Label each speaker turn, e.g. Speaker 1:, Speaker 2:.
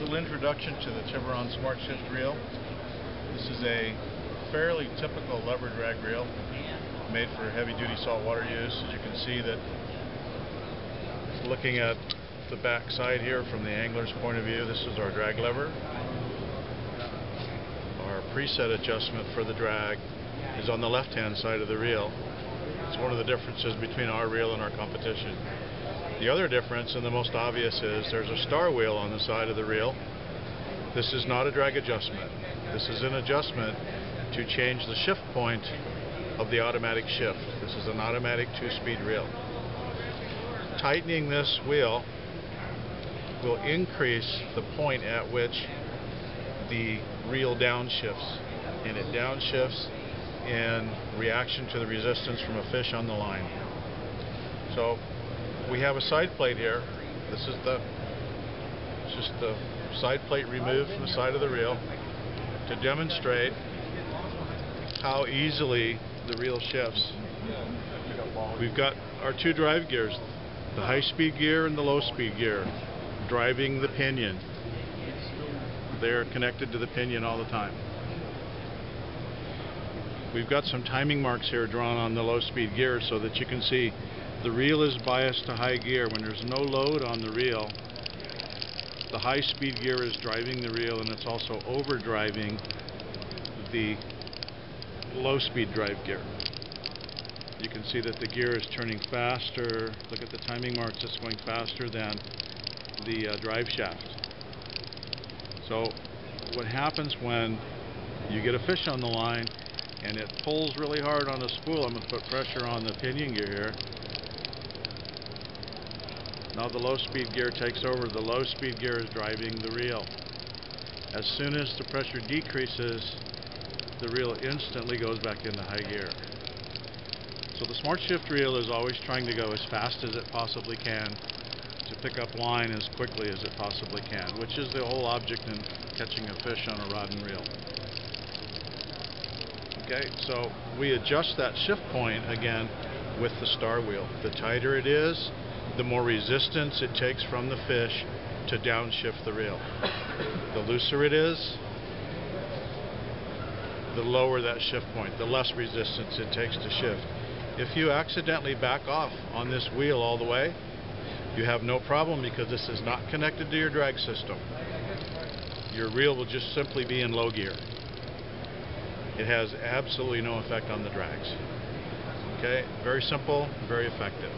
Speaker 1: little introduction to the Tiburon Smart Shift reel. This is a fairly typical lever drag reel made for heavy duty saltwater use. As you can see that looking at the back side here from the angler's point of view, this is our drag lever. Our preset adjustment for the drag is on the left hand side of the reel. It's one of the differences between our reel and our competition. The other difference, and the most obvious, is there's a star wheel on the side of the reel. This is not a drag adjustment. This is an adjustment to change the shift point of the automatic shift. This is an automatic two-speed reel. Tightening this wheel will increase the point at which the reel downshifts. And it downshifts in reaction to the resistance from a fish on the line. So we have a side plate here. This is the just the side plate removed from the side of the reel to demonstrate how easily the reel shifts. We've got our two drive gears, the high speed gear and the low speed gear, driving the pinion. They're connected to the pinion all the time. We've got some timing marks here drawn on the low speed gear so that you can see the reel is biased to high gear. When there's no load on the reel, the high speed gear is driving the reel and it's also overdriving the low speed drive gear. You can see that the gear is turning faster. Look at the timing marks, it's going faster than the uh, drive shaft. So what happens when you get a fish on the line and it pulls really hard on the spool, I'm going to put pressure on the pinion gear here. Now the low speed gear takes over. The low speed gear is driving the reel. As soon as the pressure decreases, the reel instantly goes back into high gear. So the Smart Shift reel is always trying to go as fast as it possibly can to pick up line as quickly as it possibly can, which is the whole object in catching a fish on a rod and reel. Okay, so we adjust that shift point again with the star wheel. The tighter it is, the more resistance it takes from the fish to downshift the reel. The looser it is, the lower that shift point, the less resistance it takes to shift. If you accidentally back off on this wheel all the way, you have no problem because this is not connected to your drag system. Your reel will just simply be in low gear. It has absolutely no effect on the drags. Okay, very simple, very effective.